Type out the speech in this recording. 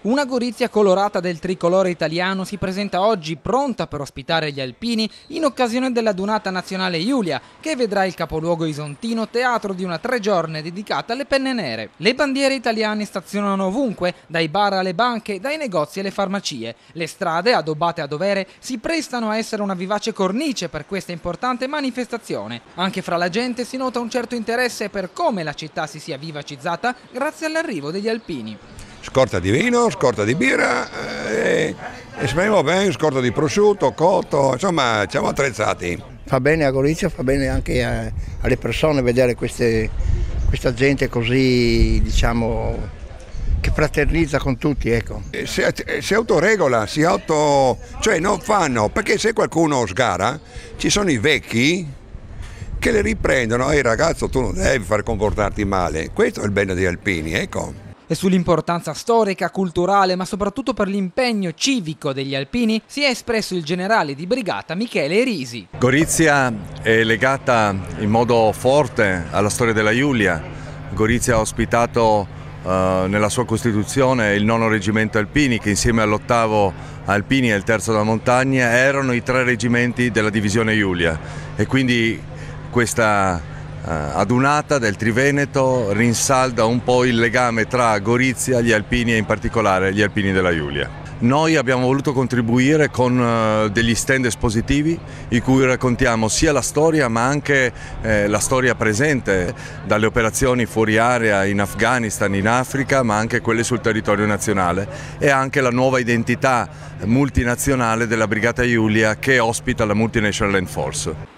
Una Gorizia colorata del tricolore italiano si presenta oggi pronta per ospitare gli alpini in occasione della Dunata Nazionale Giulia, che vedrà il capoluogo isontino teatro di una tre giorni dedicata alle penne nere. Le bandiere italiane stazionano ovunque, dai bar alle banche, dai negozi alle farmacie. Le strade, adobbate a dovere, si prestano a essere una vivace cornice per questa importante manifestazione. Anche fra la gente si nota un certo interesse per come la città si sia vivacizzata grazie all'arrivo degli alpini scorta di vino, scorta di birra eh, e, e speriamo bene, scorta di prosciutto, cotto, insomma siamo attrezzati. Fa bene a Gorizia, fa bene anche a, alle persone vedere queste, questa gente così, diciamo, che fraternizza con tutti, ecco. Si, si, autoregola, si auto... cioè non fanno, perché se qualcuno sgara, ci sono i vecchi che le riprendono, ehi ragazzo tu non devi far comportarti male, questo è il bene degli alpini, ecco e sull'importanza storica, culturale, ma soprattutto per l'impegno civico degli alpini si è espresso il generale di brigata Michele Risi. Gorizia è legata in modo forte alla storia della Giulia. Gorizia ha ospitato uh, nella sua costituzione il nono reggimento alpini che insieme all'ottavo alpini e il terzo della montagna erano i tre reggimenti della divisione Giulia e quindi questa eh, adunata del Triveneto rinsalda un po' il legame tra Gorizia, gli alpini e in particolare gli alpini della Giulia. Noi abbiamo voluto contribuire con uh, degli stand espositivi in cui raccontiamo sia la storia ma anche eh, la storia presente dalle operazioni fuori area in Afghanistan, in Africa ma anche quelle sul territorio nazionale e anche la nuova identità multinazionale della Brigata Giulia che ospita la Multinational Land Force.